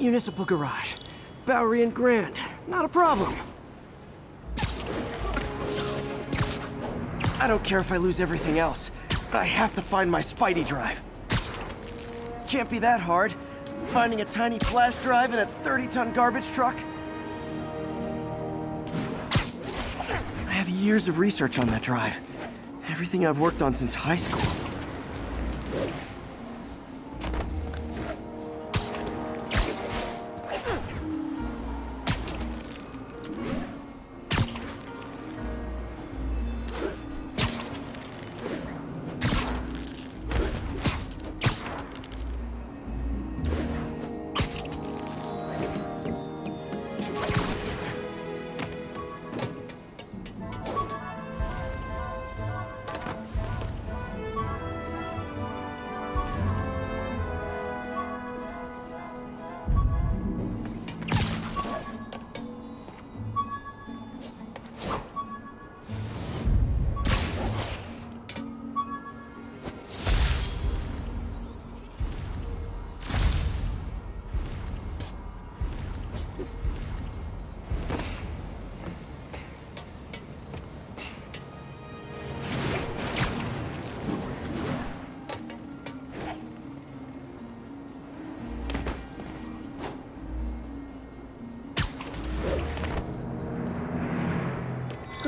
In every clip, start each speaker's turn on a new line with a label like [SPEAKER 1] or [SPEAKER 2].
[SPEAKER 1] Municipal Garage. Bowery and Grand. Not a problem. I don't care if I lose everything else. I have to find my Spidey drive. Can't be that hard. Finding a tiny flash drive in a 30-ton garbage truck. I have years of research on that drive. Everything I've worked on since high school.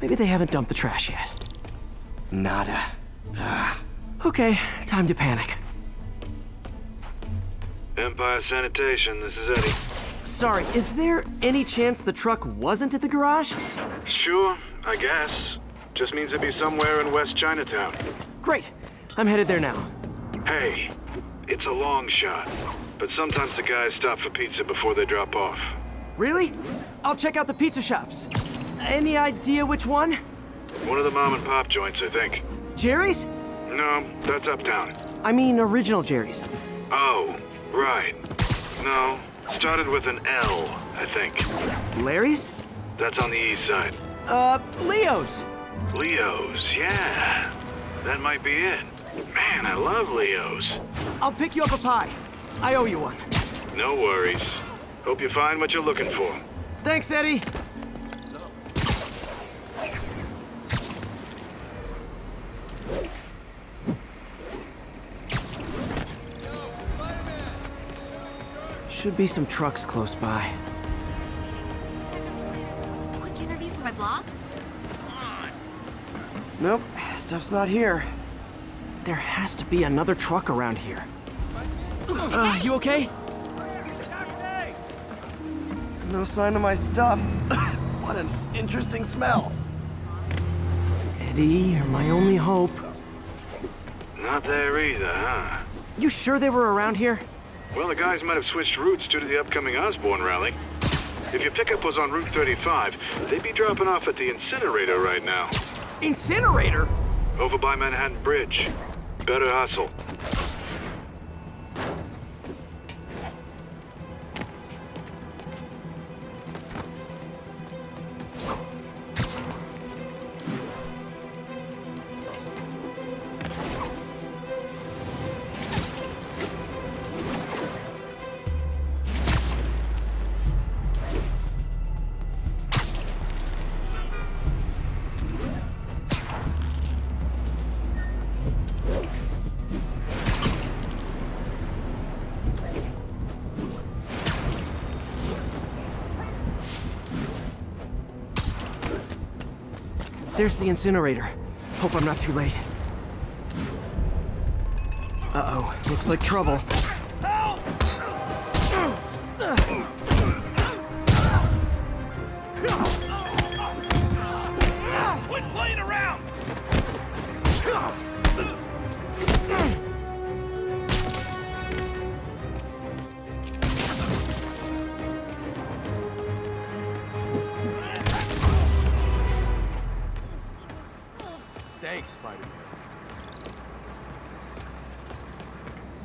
[SPEAKER 1] Maybe they haven't dumped the trash yet. Nada. Ah. Okay, time to panic.
[SPEAKER 2] Empire Sanitation, this is Eddie.
[SPEAKER 1] Sorry, is there any chance the truck wasn't at the garage?
[SPEAKER 2] Sure, I guess. Just means it'd be somewhere in West Chinatown.
[SPEAKER 1] Great. I'm headed there now.
[SPEAKER 2] Hey, it's a long shot, but sometimes the guys stop for pizza before they drop off.
[SPEAKER 1] Really? I'll check out the pizza shops. Any idea which one?
[SPEAKER 2] One of the mom and pop joints, I think.
[SPEAKER 1] Jerry's?
[SPEAKER 2] No, that's uptown.
[SPEAKER 1] I mean, original Jerry's.
[SPEAKER 2] Oh, right. No, started with an L, I think.
[SPEAKER 1] Larry's?
[SPEAKER 2] That's on the east side.
[SPEAKER 1] Uh, Leo's.
[SPEAKER 2] Leo's, yeah. That might be it. Man, I love Leo's.
[SPEAKER 1] I'll pick you up a pie. I owe you one.
[SPEAKER 2] No worries. Hope you find what you're looking for.
[SPEAKER 1] Thanks, Eddie. Should be some trucks close by.
[SPEAKER 3] Quick interview for my blog?
[SPEAKER 1] Nope, stuff's not here. There has to be another truck around here. Uh, you okay? No sign of my stuff. what an interesting smell. Eddie, you're my only hope.
[SPEAKER 2] Not there either, huh?
[SPEAKER 1] You sure they were around here?
[SPEAKER 2] Well, the guys might have switched routes due to the upcoming Osborn rally. If your pickup was on Route 35, they'd be dropping off at the incinerator right now.
[SPEAKER 1] Incinerator?
[SPEAKER 2] Over by Manhattan Bridge. Better hustle.
[SPEAKER 1] There's the incinerator. Hope I'm not too late. Uh-oh, looks like trouble.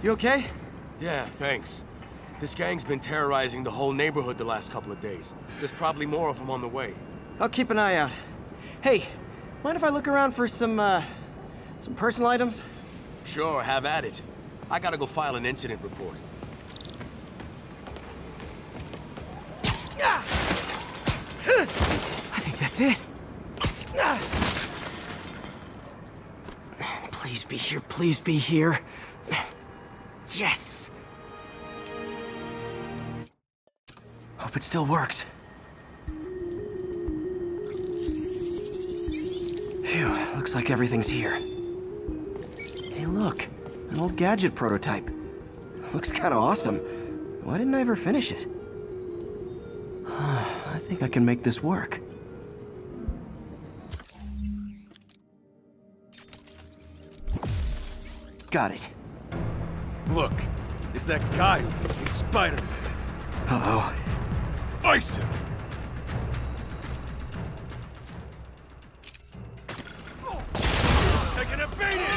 [SPEAKER 1] You okay?
[SPEAKER 4] Yeah, thanks. This gang's been terrorizing the whole neighborhood the last couple of days. There's probably more of them on the way.
[SPEAKER 1] I'll keep an eye out. Hey, mind if I look around for some, uh, some personal items?
[SPEAKER 4] Sure, have at it. I gotta go file an incident report.
[SPEAKER 1] I think that's it. Please be here, please be here. Yes! Hope it still works. Phew, looks like everything's here. Hey look, an old gadget prototype. Looks kinda awesome. Why didn't I ever finish it? I think I can make this work. Got it.
[SPEAKER 5] Look, it's that guy who thinks he's Spider-Man.
[SPEAKER 1] Uh-oh.
[SPEAKER 5] Ice him! Taking a beating!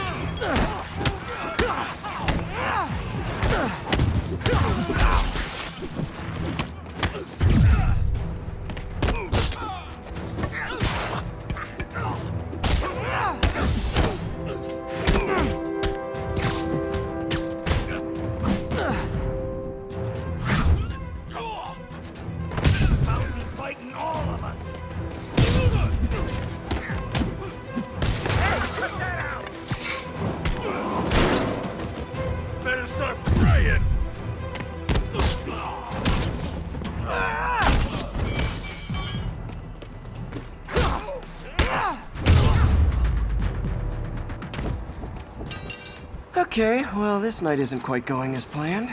[SPEAKER 1] Okay, well, this night isn't quite going as planned.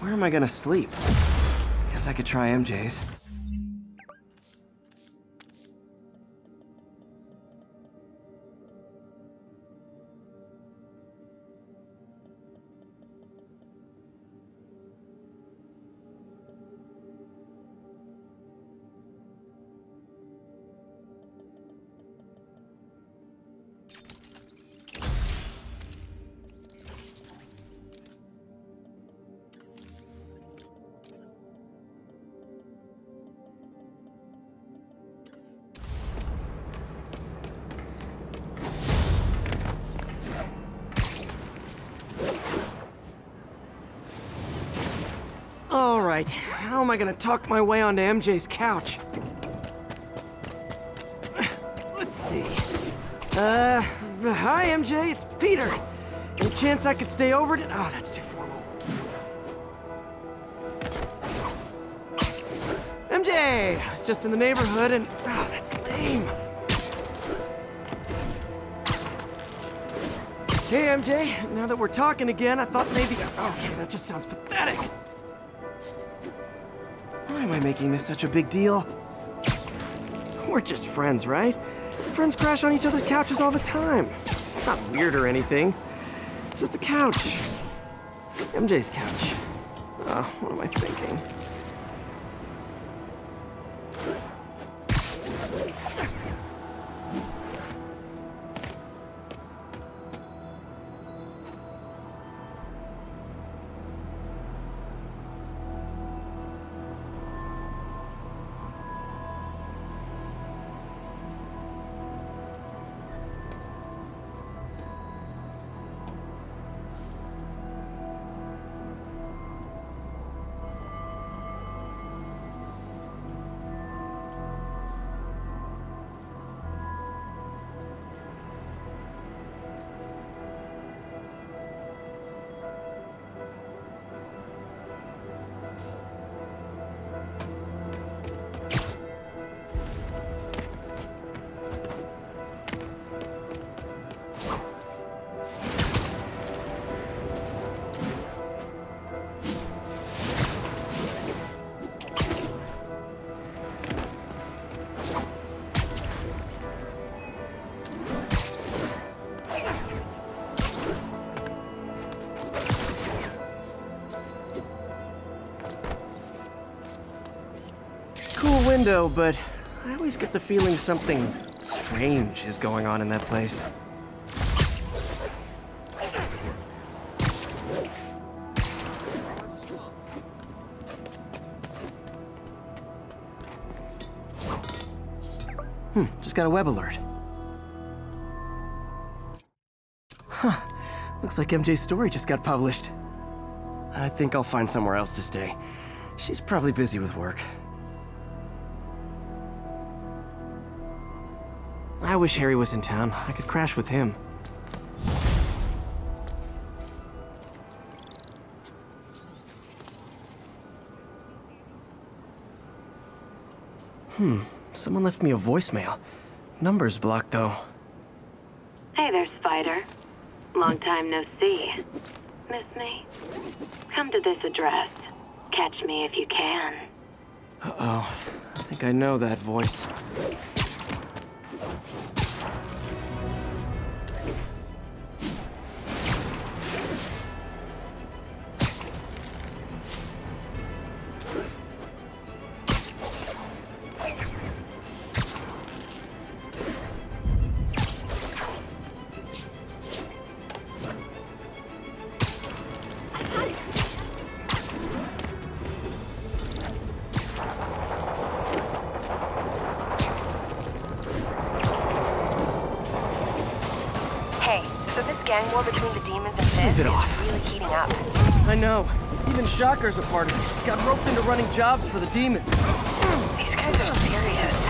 [SPEAKER 1] Where am I gonna sleep? Guess I could try MJ's. Right, how am I gonna talk my way onto MJ's couch? Let's see. Uh, hi MJ, it's Peter. Any chance I could stay over to- Oh, that's too formal. MJ, I was just in the neighborhood and- Oh, that's lame. Hey MJ, now that we're talking again, I thought maybe- Okay, that just sounds pathetic. Am I making this such a big deal? We're just friends, right? Friends crash on each other's couches all the time. It's not weird or anything. It's just a couch. MJ's couch. Oh, what am I thinking? window, but I always get the feeling something strange is going on in that place. Hmm, just got a web alert. Huh, looks like MJ's story just got published. I think I'll find somewhere else to stay. She's probably busy with work. I wish Harry was in town. I could crash with him. Hmm, someone left me a voicemail. Number's blocked, though.
[SPEAKER 6] Hey there, Spider. Long time no see. Miss me? Come to this address. Catch me if you can.
[SPEAKER 1] Uh-oh. I think I know that voice. Thank you.
[SPEAKER 7] Hey, so this gang war between the demons and
[SPEAKER 1] Sleep
[SPEAKER 7] Fizz
[SPEAKER 1] it
[SPEAKER 7] is
[SPEAKER 1] off.
[SPEAKER 7] really heating up.
[SPEAKER 1] I know. Even Shocker's a part of it. Got roped into running jobs for the demons.
[SPEAKER 7] These guys are serious.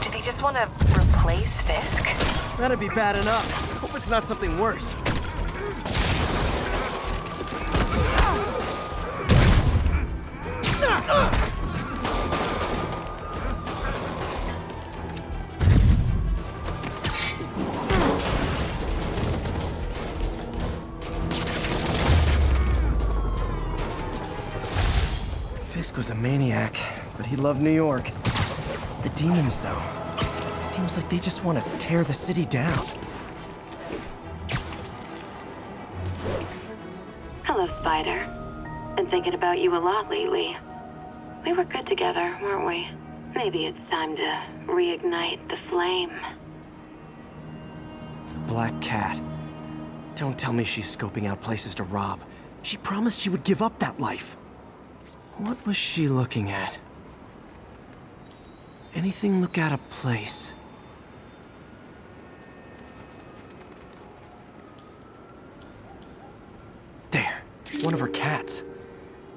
[SPEAKER 7] Do they just want to replace Fisk?
[SPEAKER 1] That'd be bad enough. Hope it's not something worse. Fisk was a maniac, but he loved New York. The demons, though, seems like they just want to tear the city down.
[SPEAKER 6] Hello, Spider. Been thinking about you a lot lately. We were good together, weren't we? Maybe it's time to reignite the flame.
[SPEAKER 1] Black Cat. Don't tell me she's scoping out places to rob. She promised she would give up that life. What was she looking at? Anything look out of place? There, one of her cats.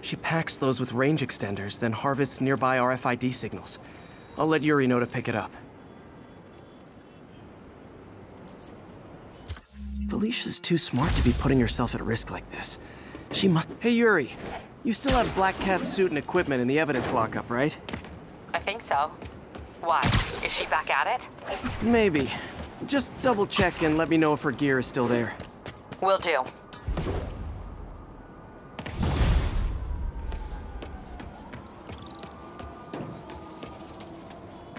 [SPEAKER 1] She packs those with range extenders, then harvests nearby RFID signals. I'll let Yuri know to pick it up. Felicia's too smart to be putting herself at risk like this. She must- Hey Yuri, you still have Black Cat's suit and equipment in the evidence lockup, right?
[SPEAKER 7] I think so. Why? Is she back at it?
[SPEAKER 1] Maybe. Just double check and let me know if her gear is still there.
[SPEAKER 7] Will do.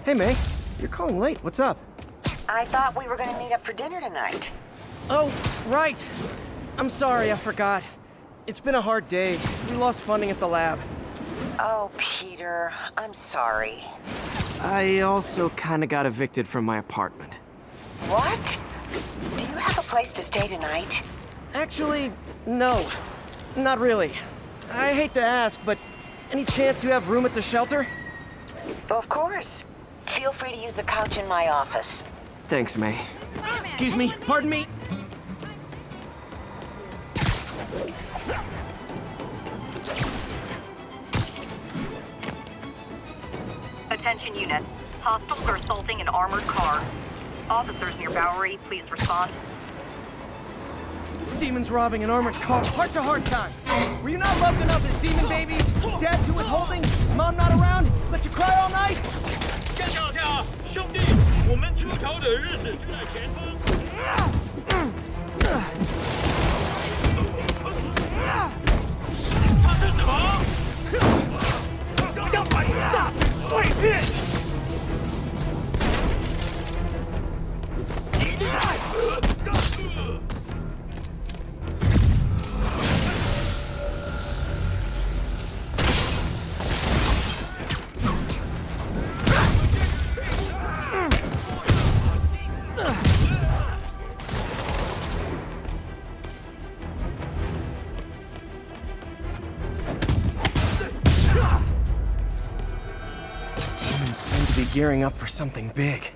[SPEAKER 1] Hey May, you're calling late. What's up?
[SPEAKER 8] I thought we were gonna meet up for dinner tonight.
[SPEAKER 1] Oh, right. I'm sorry, I forgot. It's been a hard day. We lost funding at the lab.
[SPEAKER 8] Oh, Peter, I'm sorry.
[SPEAKER 1] I also kinda got evicted from my apartment.
[SPEAKER 8] What? Do you have a place to stay tonight?
[SPEAKER 1] Actually, no. Not really. I hate to ask, but any chance you have room at the shelter?
[SPEAKER 8] Of course. Feel free to use the couch in my office.
[SPEAKER 1] Thanks, May. Excuse me, pardon me.
[SPEAKER 9] Attention unit. Hostiles are assaulting an armored car. Officers near Bowery, please respond.
[SPEAKER 1] Demons robbing an armored car. Heart to heart time. Were you not loved enough as demon babies? Dad too withholding? Mom not around? Let you cry all night?
[SPEAKER 10] 先跳跳，兄弟，我们出逃的日子就在前方。 死にかかる
[SPEAKER 1] んだろ! Be gearing up for something big.